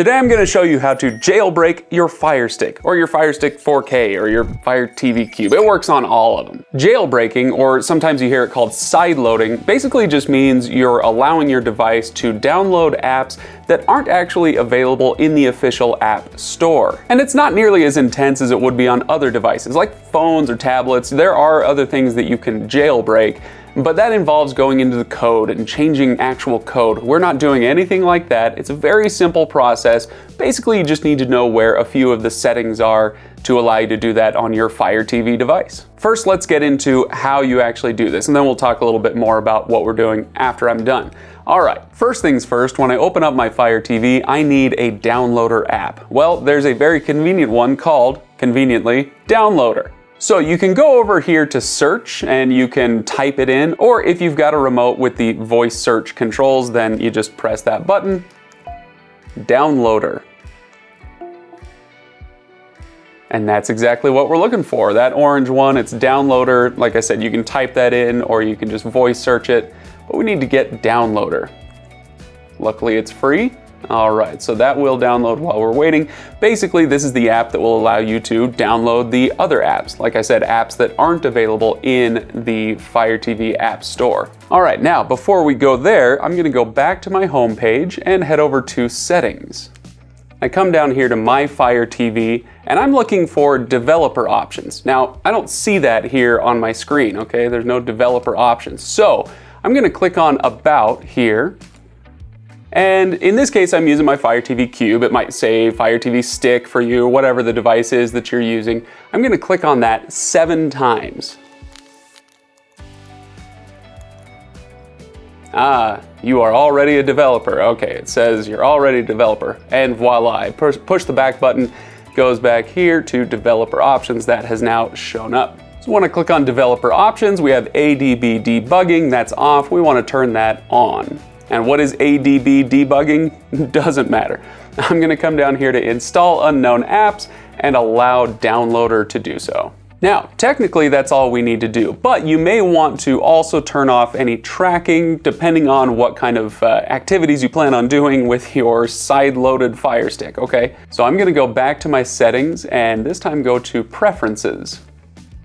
Today I'm going to show you how to jailbreak your Fire Stick, or your Fire Stick 4K, or your Fire TV Cube. It works on all of them. Jailbreaking, or sometimes you hear it called sideloading, basically just means you're allowing your device to download apps that aren't actually available in the official app store. And it's not nearly as intense as it would be on other devices, like phones or tablets. There are other things that you can jailbreak, but that involves going into the code and changing actual code. We're not doing anything like that. It's a very simple process. Basically, you just need to know where a few of the settings are to allow you to do that on your Fire TV device. First, let's get into how you actually do this, and then we'll talk a little bit more about what we're doing after I'm done. All right, first things first, when I open up my Fire TV, I need a downloader app. Well, there's a very convenient one called, conveniently, Downloader. So you can go over here to search and you can type it in, or if you've got a remote with the voice search controls, then you just press that button, downloader. And that's exactly what we're looking for. That orange one, it's downloader. Like I said, you can type that in or you can just voice search it, but we need to get downloader. Luckily it's free. All right, so that will download while we're waiting. Basically, this is the app that will allow you to download the other apps. Like I said, apps that aren't available in the Fire TV App Store. All right, now before we go there, I'm gonna go back to my home page and head over to Settings. I come down here to My Fire TV and I'm looking for developer options. Now, I don't see that here on my screen, okay? There's no developer options. So I'm gonna click on About here and in this case, I'm using my Fire TV Cube. It might say Fire TV Stick for you, whatever the device is that you're using. I'm gonna click on that seven times. Ah, you are already a developer. Okay, it says you're already a developer. And voila, I push, the back button, goes back here to developer options. That has now shown up. So when I click on developer options, we have ADB debugging, that's off. We wanna turn that on. And what is ADB debugging? Doesn't matter. I'm gonna come down here to install unknown apps and allow downloader to do so. Now, technically that's all we need to do, but you may want to also turn off any tracking depending on what kind of uh, activities you plan on doing with your side-loaded Fire Stick, okay? So I'm gonna go back to my settings and this time go to Preferences.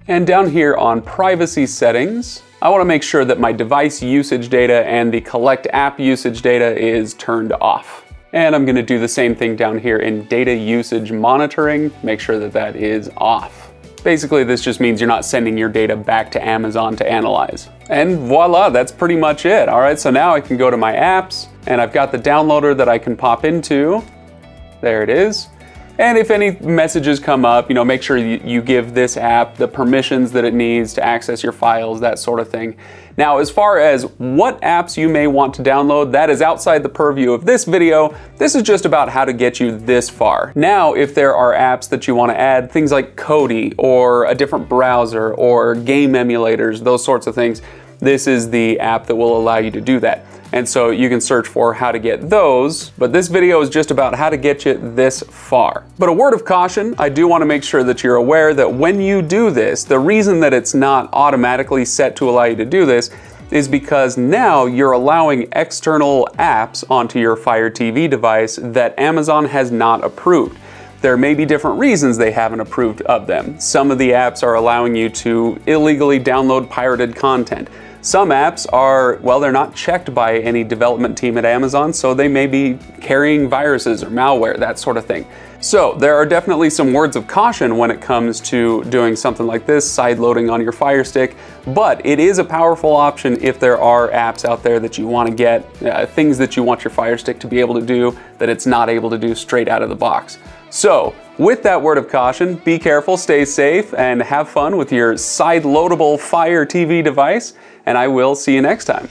And down here on Privacy Settings, I want to make sure that my device usage data and the collect app usage data is turned off. And I'm going to do the same thing down here in data usage monitoring, make sure that that is off. Basically, this just means you're not sending your data back to Amazon to analyze. And voila, that's pretty much it. All right, so now I can go to my apps and I've got the downloader that I can pop into. There it is. And if any messages come up, you know, make sure you, give this app the permissions that it needs to access your files, that sort of thing. Now, as far as what apps you may want to download, that is outside the purview of this video. This is just about how to get you this far. Now, if there are apps that you want to add, things like Kodi or a different browser or game emulators, those sorts of things, this is the app that will allow you to do that. And so you can search for how to get those, but this video is just about how to get you this far. But a word of caution, I do want to make sure that you're aware that when you do this, the reason that it's not automatically set to allow you to do this is because now you're allowing external apps onto your Fire TV device that Amazon has not approved. There may be different reasons they haven't approved of them. Some of the apps are allowing you to illegally download pirated content. Some apps are, well, they're not checked by any development team at Amazon, so they may be carrying viruses or malware, that sort of thing. So there are definitely some words of caution when it comes to doing something like this, side loading on your Fire Stick, but it is a powerful option if there are apps out there that you want to get, uh, things that you want your Fire Stick to be able to do that it's not able to do straight out of the box. So with that word of caution, be careful, stay safe, and have fun with your side loadable Fire TV device and I will see you next time.